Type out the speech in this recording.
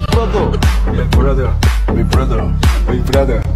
brother, my brother, my brother, my brother.